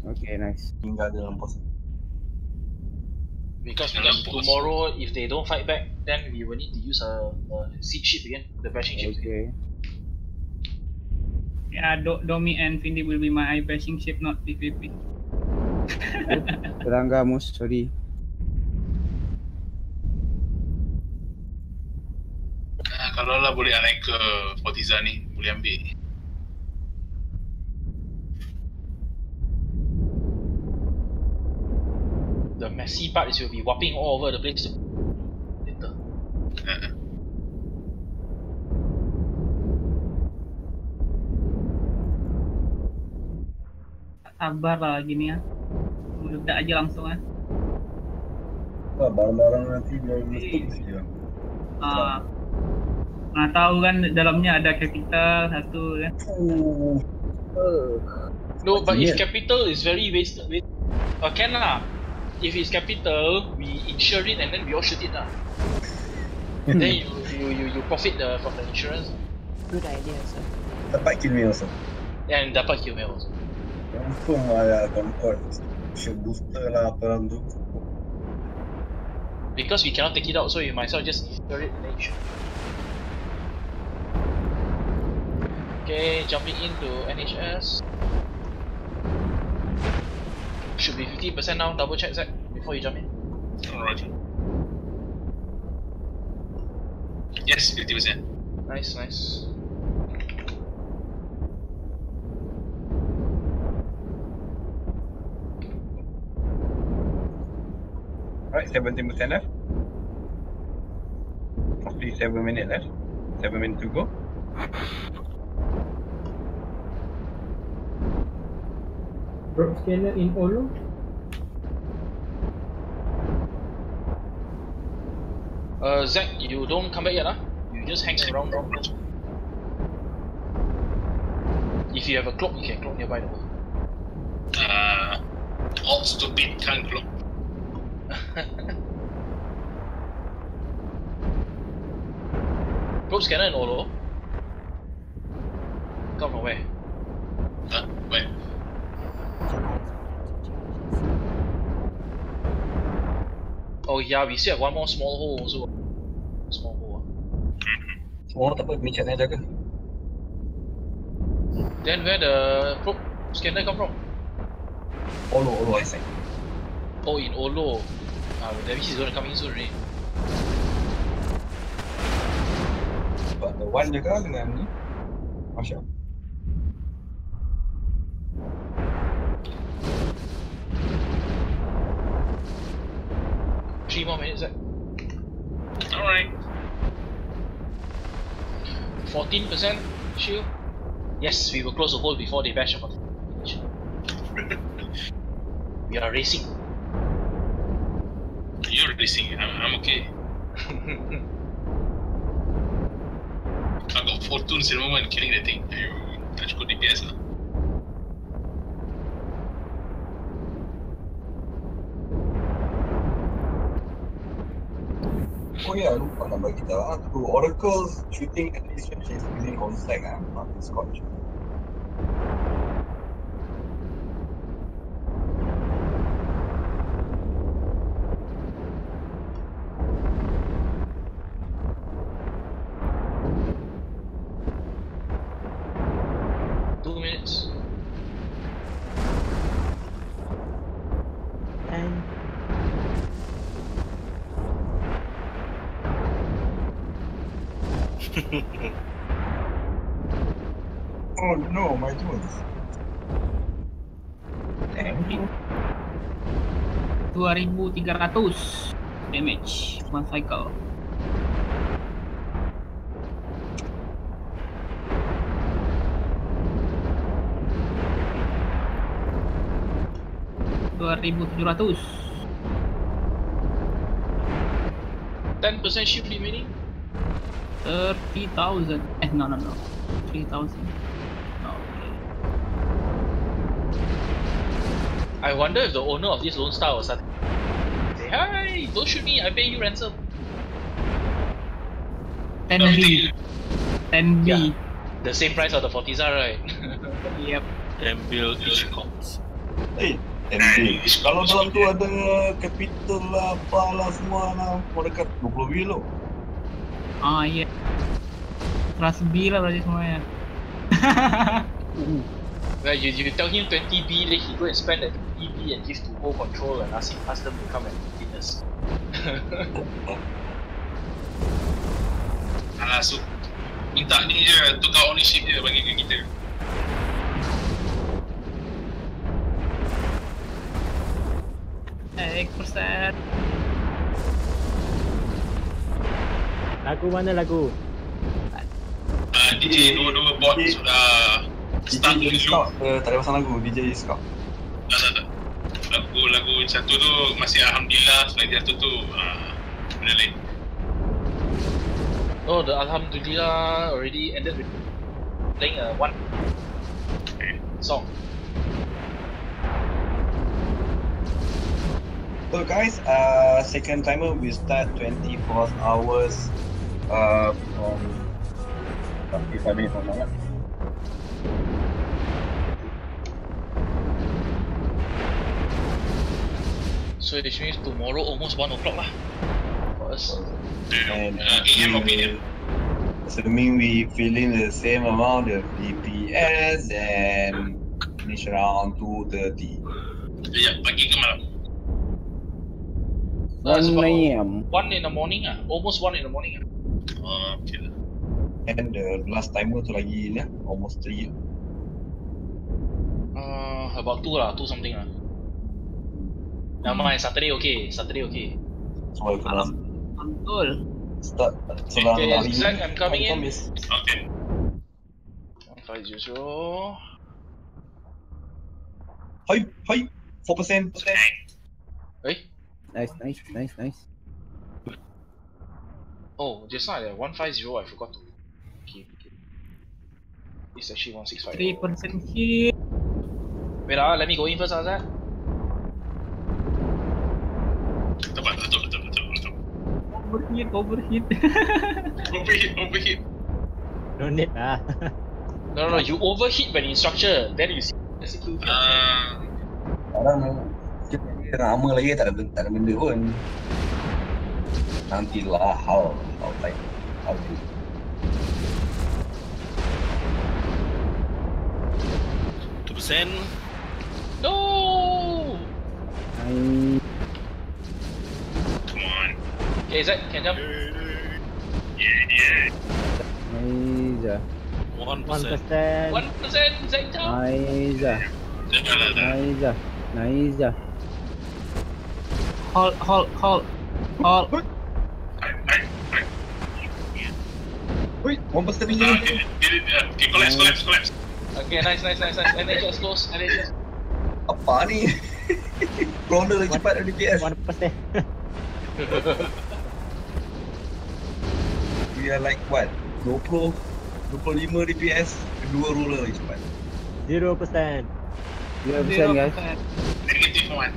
Okay nice. Tinggal dalam pos. Because we tomorrow, if they don't fight back, then we will need to use a, a seed ship again, the bashing ship. Okay. ya Do Domi and Vindi will be my bashing ship not PVP Terangga Mus, sorry. Ah, kalau lah boleh naik ke Fortiza ni, boleh ambil. The messy part is you'll be whopping all over the place. Later. sabar lah gini ya meledak aja langsung kan Wah, barang-barang nanti dia meletup sih ya. ah. Nggak tahu kan dalamnya ada capital satu kan. No, but if capital is very wasted, waste, uh, can lah. If it's capital, we insure it and then we all shoot it lah. Hmm. then you, you you you profit the from the insurance Good idea, sir. Dapat kill me also. and dapat kill mail also. Confirm ada Concord. Shoot booster lah apa orang tu. Because we cannot take it out, so you might as well just insure it and then you shoot. Okay, jumping into NHS. Should be 50% now, double check Zach before you jump in. Alright. Yes, 50%. Nice, nice. Alright, 17% left. Roughly 7 minutes left. 7 minutes to go. Drop scanner in Olu. Uh, Zach, you don't come back yet, huh? You just hang around. around. If you have a clock, you can clock nearby the Uh, all stupid can't clock. <laughs> Probe scanner in Olo. Come from where? Huh? Oh yeah, we still have one more small hole also. Small hole. Semua tak apa, Michat yang jaga. Then where the probe scanner come from? Olo, Olo, I say. Oh, in Olo. Ah, that means he's gonna come in soon already. Sebab the one jaga dengan ni. Masya Three more minutes, eh? Alright. 14% shield. Yes, we will close the hole before they bash up. <laughs> we are racing. You're racing. I'm, I'm okay. <laughs> I got four tunes in the moment killing the thing. Tak cukup DPS lah. Oh ya, lupa nak bagi tahu. ah, Tu Oracle's shooting at least when she's using Consec ah, not in Scotch. Two minutes. And Oh no, my tunes. Thank you. 2300 damage one cycle. Dua ribu tujuh ratus. 10% shield remaining. Thirty thousand. Eh no no no. Three thousand. I wonder if the owner of this Lone Star will start say, Hi, don't shoot me, I pay you ransom. Ten B. Ten B. Yeah. The same price of the Fortiza, right? <laughs> yep. And build each corpse. Eh, MD. Kalau dalam tu ada capital lah, apa lah semua lah, mau dekat 20 mil tu. Ah iya. Kelas B lah berarti semuanya. Well, <laughs> you, you tell him 20B, then he go and spend that 20B and give to Go Control and ask him ask them to come and witness. <laughs> Alah, so minta ni je, tukar ownership je bagi ke kita. Eight percent. Lagu mana lagu? Uh, DJ dua-dua bot sudah start DJ dulu. Uh, tak ada pasang lagu, DJ Scout. Tak, tak, tak. Lagu-lagu satu tu masih Alhamdulillah, selain satu tu uh, benda lain. oh, the Alhamdulillah already ended with playing a one song. So guys, uh, second timer we start 24 hours uh, from 45 minutes from now. So which means tomorrow almost 1 o'clock lah. For us. And we, assuming we fill in the same amount of DPS and finish around 2.30. Sekejap, pagi ke malam? Uh, about AM. 1 in the morning ah, almost 1 in the morning ah. Oh, okay. And the last timer tu lagi ni lah, almost 3. Uh, about 2 lah, 2 something lah. Never mind, Saturday okay, Saturday okay. Semua kena Betul. start selang Okay, hari Zack, ni. I'm coming in. Khamis. Okay. 150. Hai, hai, 4%. Eh? Nice, nice, nice, nice. Oh, just now at 150 I forgot to. Okay, okay. It's actually 165. Three percent hit. Wait ah, let me go in first ah, Zach. Tepat, betul, betul, betul, betul. Overheat, overheat. <laughs> Overheat, overheat. No need lah. <laughs> No, no, no. You overheat when in structure. Then you execute. Ah, Sekarang kita lama lagi tak ada benda, tak ada benda pun. Nantilah how how like how to Two percent. No. Nice. Come on. Okay, Zach, can jump. Yeah, yeah. Nice. ah. One One percent. percent. One percent, Zach jump. Nice. ah. Jangan lah dah. Nice. ah. Nice. ah. Hold, hold, hold. Hold. Wait, one person Ah, pinjam. get it, get it. ah. Okay, collapse, collapse, collapse. Okay, nice, nice, nice, nice. NHS close. NHS. Apa ni? <laughs> Ronda lagi cepat dari DPS. One percent. <laughs> <laughs> We are like what? 20 25 DPS Kedua roller lagi cepat Zero percent. Zero percent guys. Negative one.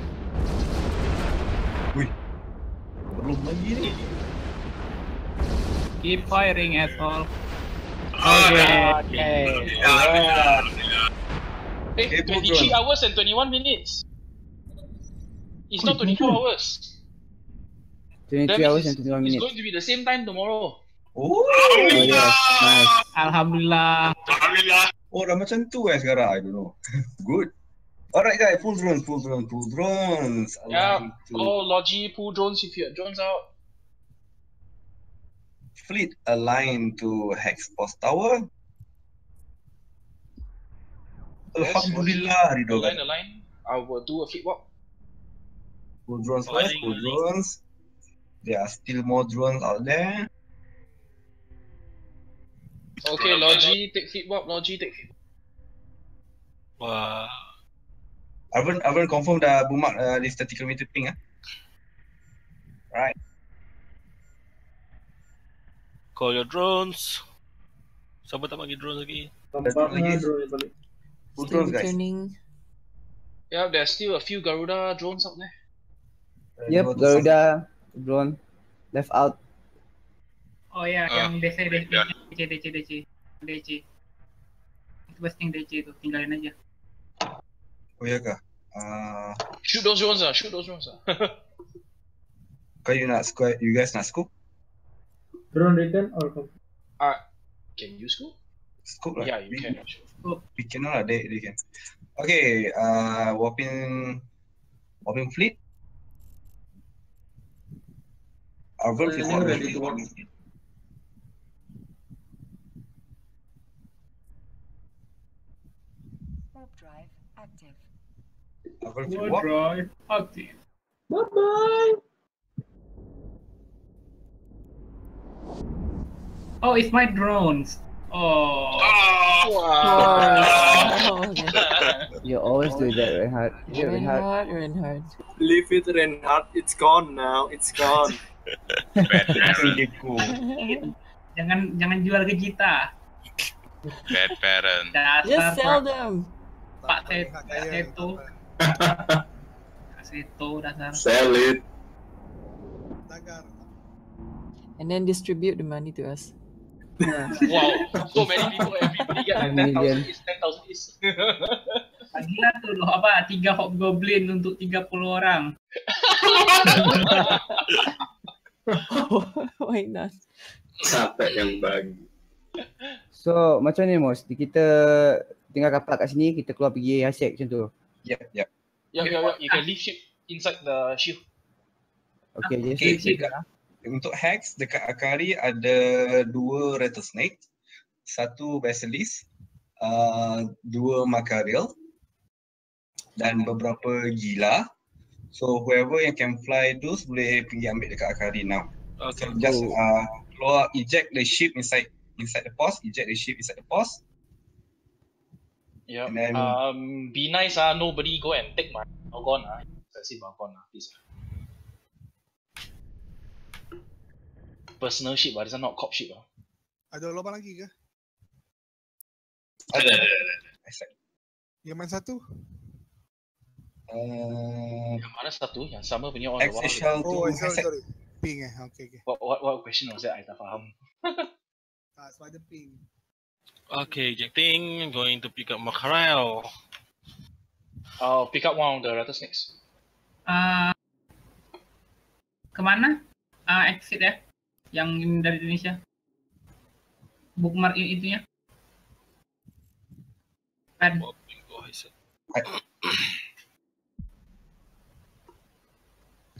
Wih Belum lagi ni Keep firing, asshole. Okay. Okay. Eh, Okay, 23 Pudron. hours and 21 minutes. It's not 24 hours. 23 That means hours it's- and 21 It's minutes. going to be the same time tomorrow. Oh Oh yes. Nice. Alhamdulillah. Alhamdulillah. Oh dah macam tu eh sekarang I don't know <laughs> Good Alright guys, full drones, full drones, full drones Yeah. Oh, Logi, pull drones if your drones out. Fleet align to Hex Post Tower Alhamdulillah Ridho Align, align. I will do a flip walk. Full drones full drones There are still more drones out there Okay, Logi, take flip walk. Logi, take flip Wah. Arvin, Arvin confirm dah bumak uh, di 30 km ping ah. Right. Call your drones. Siapa tak bagi drones lagi? Tempat lagi. Full drones guys. Turning. Yeah, there's still a few Garuda drones out there. Yep, Garuda drone left out. Oh ya, Ah, yang DC, DC. DC, DC, DC, DC. Itu pasti DC itu, tinggalin aja. Oh ya kah? Uh, Shoot those drones ah, shoot those drones ah. <laughs> kau you nak squad, you guys nak scoop? Drone return or? Ah, can you scoop? Scoop lah. Yeah, you we, can. actually. We can lah, they, they can. Okay, uh, warping, warping fleet. Arvin fleet warping ready fleet. to warping fleet. Warp drive active. Arvin fleet Warp warp. drive active. Bye bye. Oh, it's my drones. Oh. Oh, <laughs> okay. You always do that, Reinhardt. Yeah, Reinhardt. Reinhardt, Reinhardt. Leave it, Reinhardt. It's gone now. It's gone. Jangan jangan jual ke kita. Bad parent. Dasar Just sell Pak- them. Pak Tak Set- nak Pak. Seto. Pak Seto dasar. Sell it. And then distribute the money to us. Wow, so many people, everybody get <laughs> One 10,000 million. is 10,000 is. Bagilah tu loh apa tiga hobgoblin untuk 30 orang. <laughs> <laughs> Why not? Siapa yang bagi? So macam ni Mos, kita tinggal kapal kat sini, kita keluar pergi Hasek macam tu. Yep, yep. Yeah, yeah, yeah. You can leave ship inside the shield. Okay, Okay, okay. dekat, untuk Hex, dekat Akari ada dua Rattlesnake, satu Basilisk, uh, dua Makaril, dan beberapa gila. So whoever yang can fly those boleh pergi ambil dekat Akari now. Okay. So just Oh. uh, keluar, eject the ship inside inside the post, eject the ship inside the post. Yeah. And then- Um, be nice ah. Nobody go and take my Argon ah. Expensive Argon ah, please. Personal ship ah. This not cop ship ah. Ada lubang lagi ke? Ada, ada, ada. Yang mana satu? Uh, Yang mana satu? Yang sama punya bawah. shell Oh, sorry, sorry. ping eh. Okay, okay. What, what, what question was that? I tak faham. <laughs> Ah, sebab ada ping. Okay, ejecting. Going to pick up Mackerel. I'll pick up one of the rattlesnakes. Uh, kemana? Uh, exit ya? Yang ini dari Indonesia. Bookmark itunya. Pad. Macam mana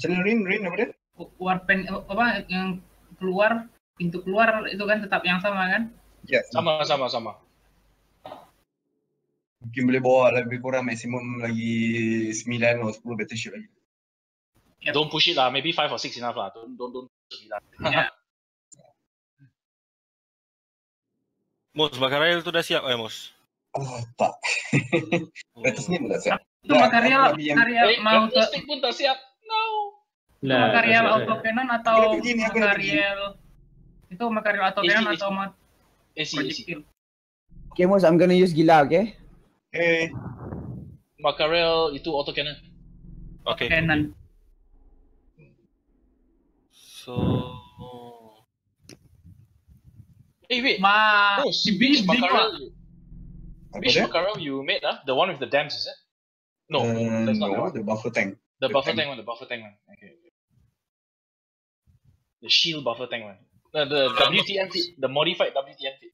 Rin? Rin apa dia? Keluar pen apa yang keluar pintu keluar itu kan tetap yang sama kan? Ya. Sama, sama, sama. Mungkin boleh bawa lebih kurang maksimum lagi 9 atau 10 battleship lagi. Don't push it lah. Maybe five or six enough lah. Don't, don't, don't push it lah. Mus, Mackerel tu dah siap eh, Mus? Oh, tak. Pun tak siap. Itu Makarya Eh, mau ke pun tak siap. Nah, auto cannon atau Aku dah pergi ni, aku dah pergi. Makarya itu Easy, cannon easy. atau mau AC, AC. projectile? Okay, Mus, I'm gonna use gila, okay? Hey. Mackerel itu autocannon. Okay. Cannon. So... Eh, wait. Ma, di which big big Mackerel? Pak. you- made ah? The one with the dams, is it? No, Uh, that's not the no, one. the buffer tank. The the buffer tank. tank one, the buffer tank one. Okay. The shield buffer tank one. The, the WTM fit, the modified WTM fit.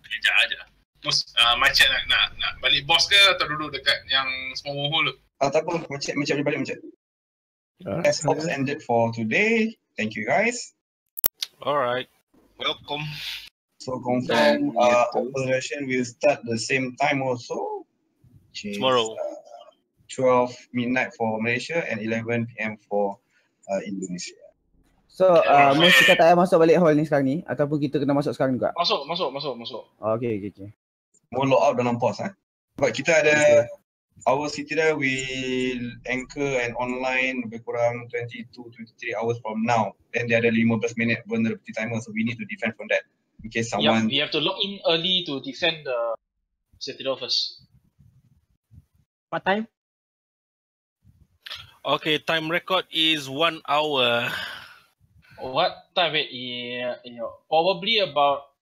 Sekejap aja. Mus, uh, macet nak, nak, nak balik boss ke atau duduk dekat yang small hole tu? Ah, tak apa, macam macam balik macam. Ah, Test ops ended for today. Thank you guys. Alright. Welcome. So confirm uh, operation will start the same time also. Is, Tomorrow. Uh, 12 midnight for Malaysia and 11 PM for uh, Indonesia. So, uh, Mus kita tak payah masuk balik hall ni sekarang ni ataupun kita kena masuk sekarang juga? Masuk, masuk, masuk, masuk. Oh, okay, okay, okay. Mau log out dalam pos eh. Sebab kita ada our city there will anchor and online lebih kurang 22 23 hours from now. Then dia ada 15 minit vulnerability timer so we need to defend from that. In case You have, someone you have to log in early to defend the Citadel first. What time? Okay, time record is one hour. What time? Wait, yeah, yeah, probably about